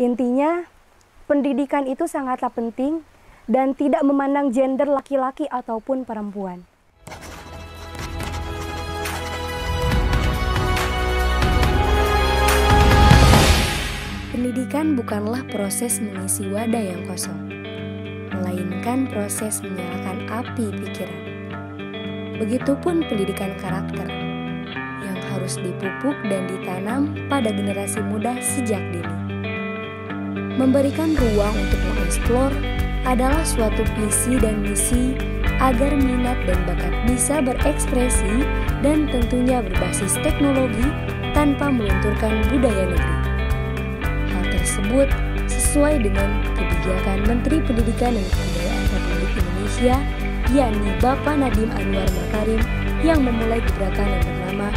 Intinya, pendidikan itu sangatlah penting dan tidak memandang gender laki-laki ataupun perempuan. Pendidikan bukanlah proses mengisi wadah yang kosong, melainkan proses menyalakan api pikiran. Begitupun pendidikan karakter yang harus dipupuk dan ditanam pada generasi muda sejak dini. Memberikan ruang untuk mengeksplor adalah suatu visi dan misi agar minat dan bakat bisa berekspresi dan tentunya berbasis teknologi tanpa melunturkan budaya negeri tersebut sesuai dengan kebijakan Menteri Pendidikan dan Kebudayaan Republik Indonesia yakni Bapak Nadiem Anwar Makarim yang memulai gerakan yang bernama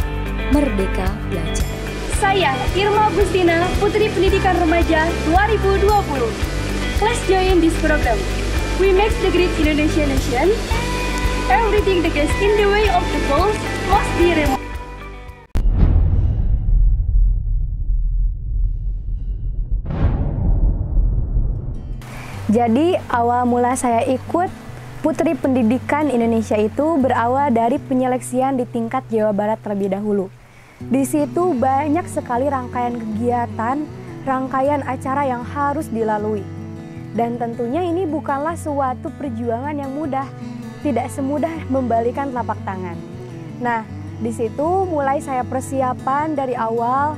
Merdeka Belajar. Saya Irma Agustina, Putri Pendidikan Remaja 2020. Let's join this program. We make the great Indonesia nation. Everything that gets in the way of the goals must be removed. Jadi awal mula saya ikut Putri Pendidikan Indonesia itu berawal dari penyeleksian di tingkat Jawa Barat terlebih dahulu. Di situ banyak sekali rangkaian kegiatan, rangkaian acara yang harus dilalui. Dan tentunya ini bukanlah suatu perjuangan yang mudah, tidak semudah membalikan telapak tangan. Nah, di situ mulai saya persiapan dari awal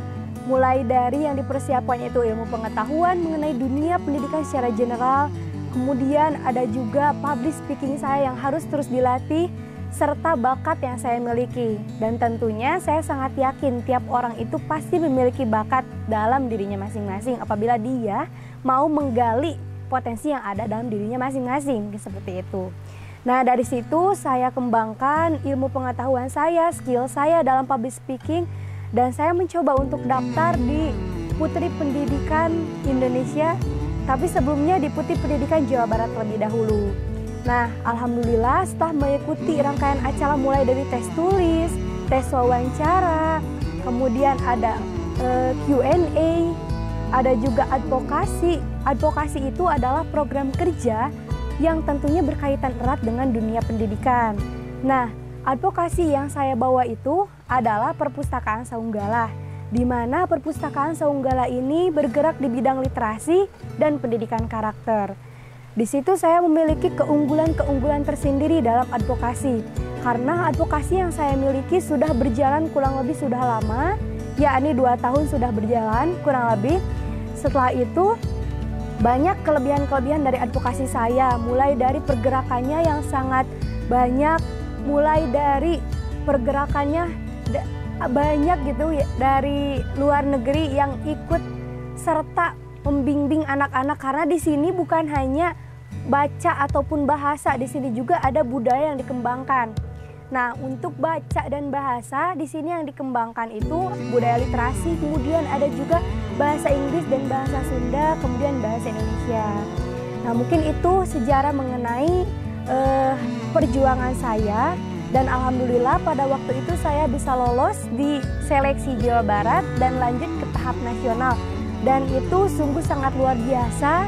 mulai dari yang dipersiapkan itu ilmu pengetahuan mengenai dunia pendidikan secara general, kemudian ada juga public speaking saya yang harus terus dilatih, serta bakat yang saya miliki. Dan tentunya saya sangat yakin tiap orang itu pasti memiliki bakat dalam dirinya masing-masing apabila dia mau menggali potensi yang ada dalam dirinya masing-masing, seperti itu. Nah, dari situ saya kembangkan ilmu pengetahuan saya, skill saya dalam public speaking, dan saya mencoba untuk daftar di Putri Pendidikan Indonesia tapi sebelumnya di Putri Pendidikan Jawa Barat terlebih dahulu. Nah, alhamdulillah setelah mengikuti rangkaian acara mulai dari tes tulis, tes wawancara, kemudian ada uh, eh, Q&A, ada juga advokasi. Advokasi itu adalah program kerja yang tentunya berkaitan erat dengan dunia pendidikan. Nah, Advokasi yang saya bawa itu adalah perpustakaan Saunggala, di mana perpustakaan Saunggala ini bergerak di bidang literasi dan pendidikan karakter. Di situ saya memiliki keunggulan-keunggulan tersendiri dalam advokasi, karena advokasi yang saya miliki sudah berjalan kurang lebih sudah lama, yakni dua tahun sudah berjalan kurang lebih. Setelah itu, banyak kelebihan-kelebihan dari advokasi saya, mulai dari pergerakannya yang sangat banyak mulai dari pergerakannya banyak gitu ya dari luar negeri yang ikut serta membimbing anak-anak karena di sini bukan hanya baca ataupun bahasa di sini juga ada budaya yang dikembangkan. Nah, untuk baca dan bahasa di sini yang dikembangkan itu budaya literasi, kemudian ada juga bahasa Inggris dan bahasa Sunda, kemudian bahasa Indonesia. Nah, mungkin itu sejarah mengenai uh, perjuangan saya dan alhamdulillah pada waktu itu saya bisa lolos di seleksi Jawa Barat dan lanjut ke tahap nasional dan itu sungguh sangat luar biasa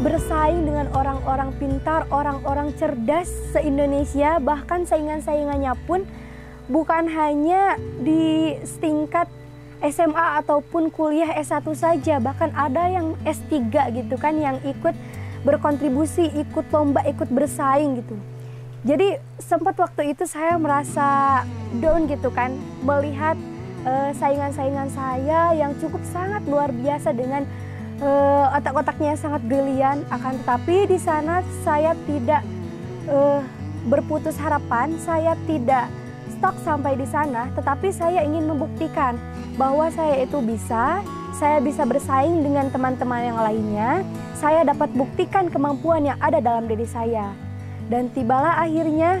bersaing dengan orang-orang pintar, orang-orang cerdas se-Indonesia bahkan saingan-saingannya pun bukan hanya di tingkat SMA ataupun kuliah S1 saja bahkan ada yang S3 gitu kan yang ikut berkontribusi, ikut lomba, ikut bersaing gitu. Jadi sempat waktu itu saya merasa down gitu kan, melihat uh, saingan-saingan saya yang cukup sangat luar biasa dengan uh, otak-otaknya sangat brilian. Akan tetapi di sana saya tidak uh, berputus harapan, saya tidak stok sampai di sana, tetapi saya ingin membuktikan bahwa saya itu bisa, saya bisa bersaing dengan teman-teman yang lainnya, saya dapat buktikan kemampuan yang ada dalam diri saya. Dan tibalah akhirnya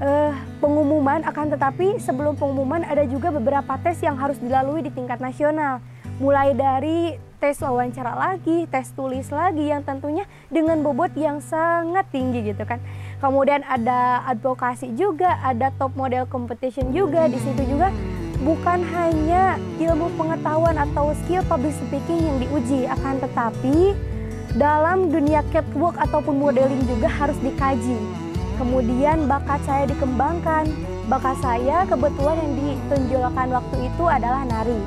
uh, pengumuman akan tetapi sebelum pengumuman ada juga beberapa tes yang harus dilalui di tingkat nasional. Mulai dari tes wawancara lagi, tes tulis lagi yang tentunya dengan bobot yang sangat tinggi gitu kan. Kemudian ada advokasi juga, ada top model competition juga di situ juga bukan hanya ilmu pengetahuan atau skill public speaking yang diuji, akan tetapi dalam dunia catwalk ataupun modeling juga harus dikaji. Kemudian bakat saya dikembangkan. Bakat saya kebetulan yang ditunjukkan waktu itu adalah nari.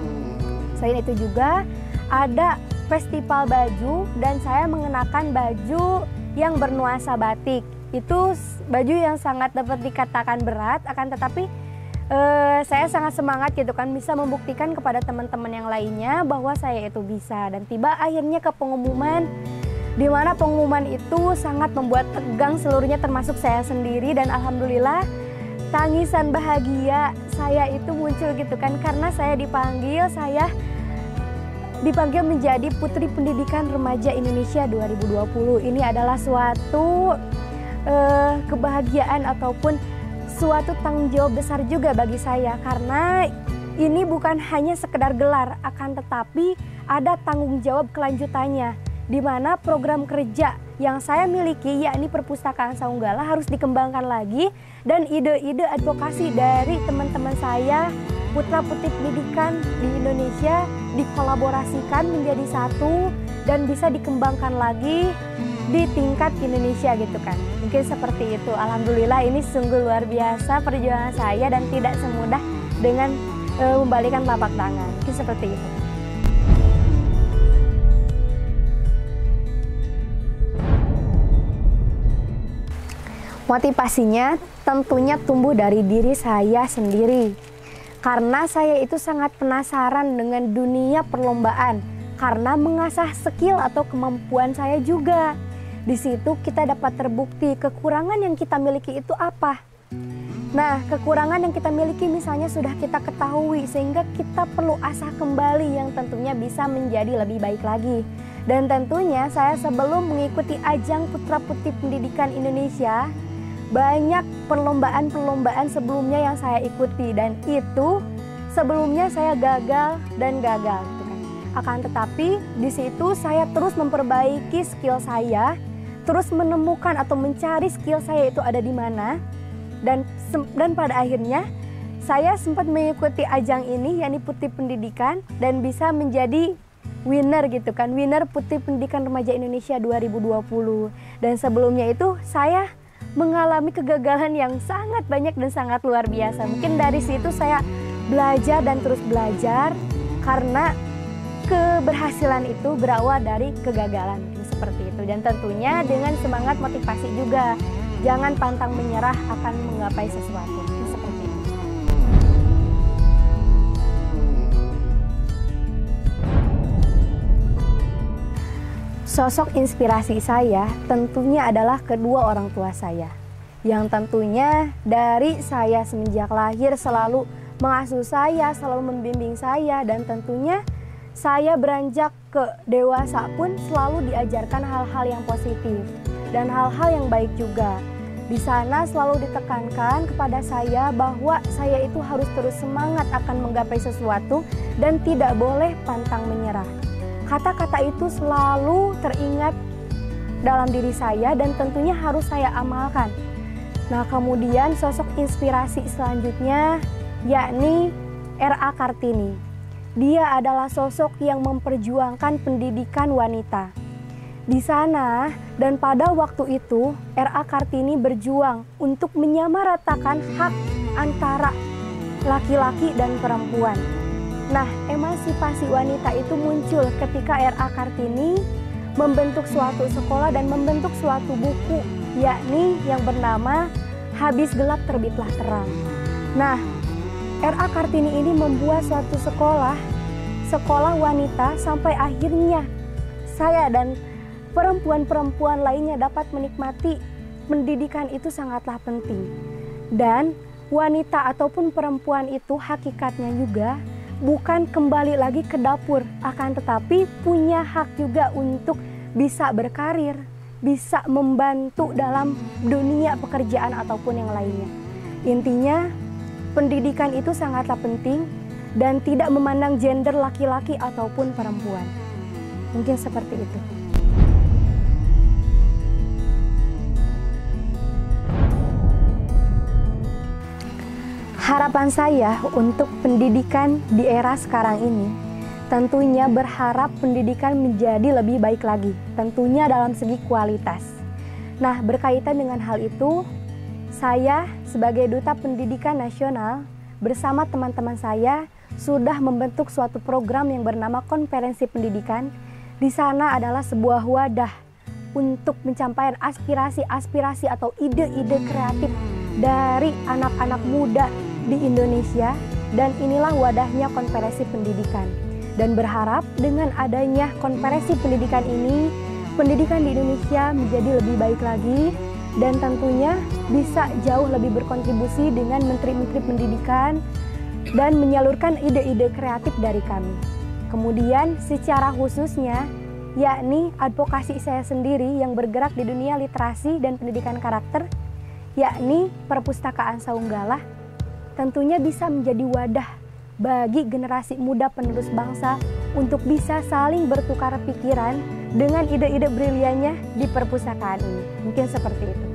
Selain itu juga ada festival baju dan saya mengenakan baju yang bernuansa batik. Itu baju yang sangat dapat dikatakan berat akan tetapi uh, saya sangat semangat gitu kan bisa membuktikan kepada teman-teman yang lainnya bahwa saya itu bisa dan tiba akhirnya ke pengumuman di mana pengumuman itu sangat membuat tegang seluruhnya termasuk saya sendiri dan alhamdulillah tangisan bahagia saya itu muncul gitu kan karena saya dipanggil saya dipanggil menjadi Putri Pendidikan Remaja Indonesia 2020. Ini adalah suatu uh, kebahagiaan ataupun suatu tanggung jawab besar juga bagi saya. Karena ini bukan hanya sekedar gelar akan tetapi ada tanggung jawab kelanjutannya. Di mana program kerja yang saya miliki yakni perpustakaan Saunggala harus dikembangkan lagi. Dan ide-ide advokasi dari teman-teman saya putra putri pendidikan di Indonesia dikolaborasikan menjadi satu dan bisa dikembangkan lagi di tingkat Indonesia gitu kan. Mungkin seperti itu. Alhamdulillah ini sungguh luar biasa perjuangan saya dan tidak semudah dengan e, membalikan telapak tangan. Mungkin seperti itu. Motivasinya tentunya tumbuh dari diri saya sendiri karena saya itu sangat penasaran dengan dunia perlombaan karena mengasah skill atau kemampuan saya juga. Di situ kita dapat terbukti kekurangan yang kita miliki itu apa. Nah, kekurangan yang kita miliki misalnya sudah kita ketahui sehingga kita perlu asah kembali yang tentunya bisa menjadi lebih baik lagi. Dan tentunya saya sebelum mengikuti ajang Putra Putih Pendidikan Indonesia banyak perlombaan-perlombaan sebelumnya yang saya ikuti dan itu sebelumnya saya gagal dan gagal gitu kan. Akan tetapi di situ saya terus memperbaiki skill saya, terus menemukan atau mencari skill saya itu ada di mana dan dan pada akhirnya saya sempat mengikuti ajang ini yakni Putih Pendidikan dan bisa menjadi winner gitu kan, winner Putih Pendidikan Remaja Indonesia 2020. Dan sebelumnya itu saya mengalami kegagalan yang sangat banyak dan sangat luar biasa. Mungkin dari situ saya belajar dan terus belajar karena keberhasilan itu berawal dari kegagalan seperti itu. Dan tentunya dengan semangat motivasi juga. Jangan pantang menyerah akan menggapai sesuatu Sosok inspirasi saya tentunya adalah kedua orang tua saya. Yang tentunya dari saya semenjak lahir selalu mengasuh saya, selalu membimbing saya dan tentunya saya beranjak ke dewasa pun selalu diajarkan hal-hal yang positif dan hal-hal yang baik juga. Di sana selalu ditekankan kepada saya bahwa saya itu harus terus semangat akan menggapai sesuatu dan tidak boleh pantang menyerah. Kata-kata itu selalu teringat dalam diri saya dan tentunya harus saya amalkan. Nah, kemudian sosok inspirasi selanjutnya yakni R.A. Kartini. Dia adalah sosok yang memperjuangkan pendidikan wanita. Di sana dan pada waktu itu, R.A. Kartini berjuang untuk menyamaratakan hak antara laki-laki dan perempuan. Nah, emansipasi wanita itu muncul ketika R.A. Kartini membentuk suatu sekolah dan membentuk suatu buku, yakni yang bernama Habis Gelap Terbitlah Terang. Nah, R.A. Kartini ini membuat suatu sekolah, sekolah wanita sampai akhirnya saya dan perempuan-perempuan lainnya dapat menikmati pendidikan itu sangatlah penting. Dan wanita ataupun perempuan itu hakikatnya juga bukan kembali lagi ke dapur, akan tetapi punya hak juga untuk bisa berkarir, bisa membantu dalam dunia pekerjaan ataupun yang lainnya. Intinya, pendidikan itu sangatlah penting dan tidak memandang gender laki-laki ataupun perempuan. Mungkin seperti itu. Harapan saya untuk pendidikan di era sekarang ini tentunya berharap pendidikan menjadi lebih baik lagi, tentunya dalam segi kualitas. Nah, berkaitan dengan hal itu, saya sebagai Duta Pendidikan Nasional bersama teman-teman saya sudah membentuk suatu program yang bernama Konferensi Pendidikan. Di sana adalah sebuah wadah untuk mencapai aspirasi-aspirasi atau ide-ide kreatif dari anak-anak muda di Indonesia dan inilah wadahnya konferensi pendidikan. Dan berharap dengan adanya konferensi pendidikan ini, pendidikan di Indonesia menjadi lebih baik lagi dan tentunya bisa jauh lebih berkontribusi dengan menteri-menteri pendidikan dan menyalurkan ide-ide kreatif dari kami. Kemudian secara khususnya yakni advokasi saya sendiri yang bergerak di dunia literasi dan pendidikan karakter yakni perpustakaan Saunggalah tentunya bisa menjadi wadah bagi generasi muda penerus bangsa untuk bisa saling bertukar pikiran dengan ide-ide briliannya di perpustakaan ini. Mungkin seperti itu.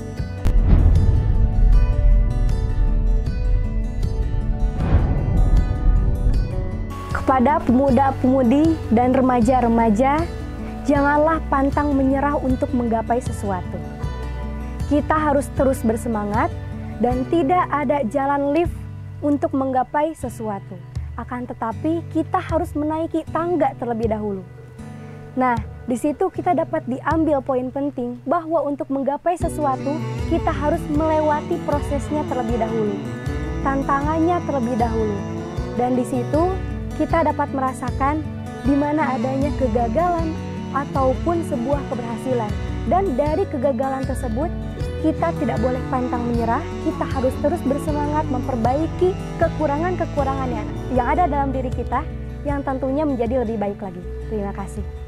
Kepada pemuda-pemudi dan remaja-remaja, janganlah pantang menyerah untuk menggapai sesuatu. Kita harus terus bersemangat dan tidak ada jalan lift untuk menggapai sesuatu. Akan tetapi kita harus menaiki tangga terlebih dahulu. Nah, di situ kita dapat diambil poin penting bahwa untuk menggapai sesuatu kita harus melewati prosesnya terlebih dahulu. Tantangannya terlebih dahulu. Dan di situ kita dapat merasakan di mana adanya kegagalan ataupun sebuah keberhasilan. Dan dari kegagalan tersebut kita tidak boleh pantang menyerah, kita harus terus bersemangat memperbaiki kekurangan-kekurangan yang ada dalam diri kita yang tentunya menjadi lebih baik lagi. Terima kasih.